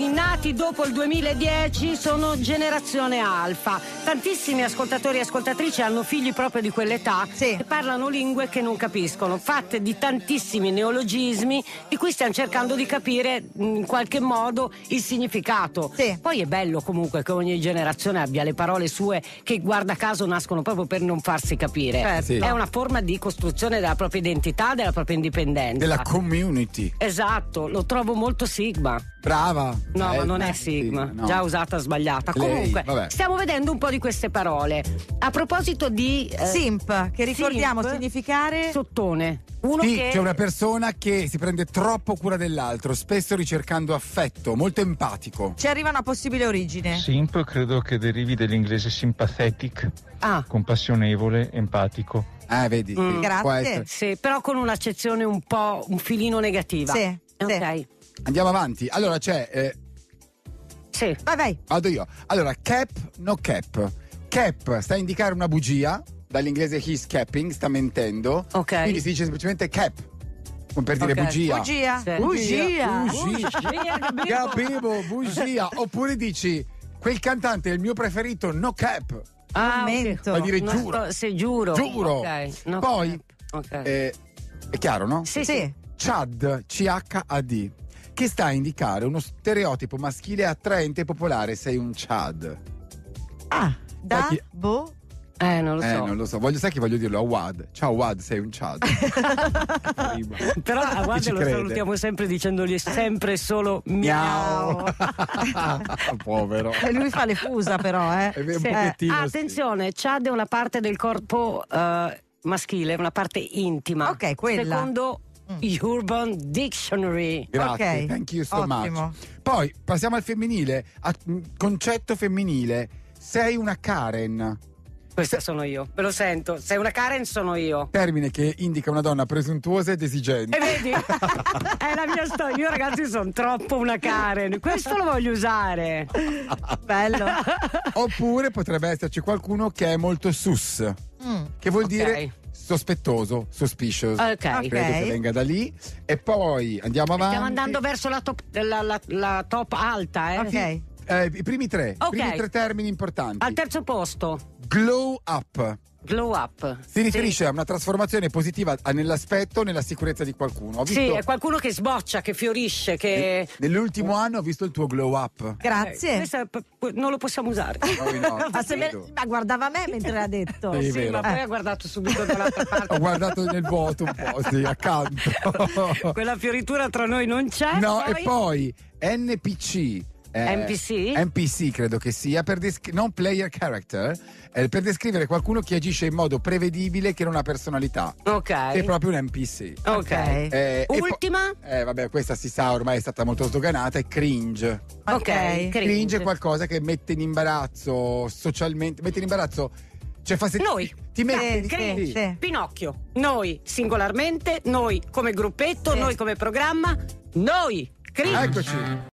I nati dopo il 2010 sono generazione alfa. Tantissimi ascoltatori e ascoltatrici hanno figli proprio di quell'età Sì. e parlano lingue che non capiscono, fatte di tantissimi neologismi di cui stiamo cercando di capire in qualche modo il significato. Sì. Poi è bello comunque che ogni generazione abbia le parole sue che guarda caso nascono proprio per non farsi capire. Certo. Sì. È una forma di costruzione della propria identità, della propria indipendenza. Della community. Esatto, lo trovo molto Sigma. Brava. No, Eh, ma non è sì, Sigma, no. già usata sbagliata. Lei, Comunque, vabbè. stiamo vedendo un po' di queste parole. A proposito di eh, Simp, che ricordiamo simp, significare sottone, uno Sì, che c'è una persona che si prende troppo cura dell'altro, spesso ricercando affetto, molto empatico. ci arriva una possibile origine. Simp credo che derivi dall'inglese sympathetic, Ah, compassionevole, empatico. Eh, vedi, Mm. sì, Grazie. sì, però con un'accezione un po' un filino negativa. Sì, sì. Andiamo avanti. Allora c'è, eh, Sì. Vai, vai. vado io. Allora, cap, no cap. Cap sta a indicare una bugia, dall'inglese he's capping, sta mentendo. Ok. Quindi si dice semplicemente cap, come per dire Ok. bugia. Bugia. Sì. Bugia. Bugia. Capivo, bugia. Oppure dici, quel cantante è il mio preferito, no cap. Ah, ok. Commento. Vuol dire No, giuro. sto- sì, giuro. Giuro. Ok, no, Poi, ok. eh, è chiaro, no? sì, sì. Sì. Chad, C-H-A-D, che sta a indicare uno stereotipo maschile attraente e popolare. Sei un Chad. Ah, da chi- boh. Eh, non lo Eh, so. non lo so. Voglio, sai che voglio dirlo a Wad. Ciao Wad, sei un Chad. Però a ci lo crede? salutiamo sempre dicendogli sempre solo miau. Povero. E lui fa le fusa però, eh. È un Sì. pochettino, Ah, sì. attenzione, Chad è una parte del corpo eh, maschile, una parte intima. Ok, quella. Secondo Urban Dictionary. Grazie, Ok, thank you so ottimo. much. Poi passiamo al femminile. A- mh, concetto femminile. Sei una Karen. Questa sono io, ve lo sento. Sei una Karen, sono io. Termine che indica una donna presuntuosa ed esigente. E vedi? è la mia storia. Io, ragazzi, sono troppo una Karen. Questo lo voglio usare. Bello. Oppure potrebbe esserci qualcuno che è molto sus, Mm. che vuol Ok. dire sospettoso, suspicious. Ok. Credo che venga da lì. E poi andiamo avanti. Stiamo andando verso la top, la, la- la top alta, eh? Ok. Eh, I primi tre, Ok. i primi tre termini importanti. Al terzo posto, Glow up. Glow up. Si riferisce a una trasformazione positiva nell'aspetto nella sicurezza di qualcuno. Ho Sì, visto- è qualcuno che sboccia, che fiorisce, che. Nell'ultimo anno ho visto il tuo glow up. Eh, Grazie. questo è- p- non lo possiamo usare. Noi no, Ma, se me- ma guardava me mentre l'ha detto. Sì, Sì, vero. ma poi ha guardato subito dall'altra parte. Ho guardato nel vuoto un po', sì, accanto. Quella fioritura tra noi non c'è. No, poi... e poi NPC. Eh, NPC? NPC credo che sia, per desc- non player character, eh, per descrivere qualcuno che agisce in modo prevedibile che non ha personalità. Ok. È proprio un NPC. Ok. Eh, e po- Ultima? eh, vabbè, questa si sa, ormai è stata molto sdoganata, è cringe. Ok. Ok. Cringe è qualcosa che mette in imbarazzo socialmente, mette in imbarazzo, cioè fa sentire... Noi. Ti di- sì, sì. sì. Pinocchio. Noi singolarmente, noi come gruppetto, Sì. noi come programma, noi. Cringe. Eccoci.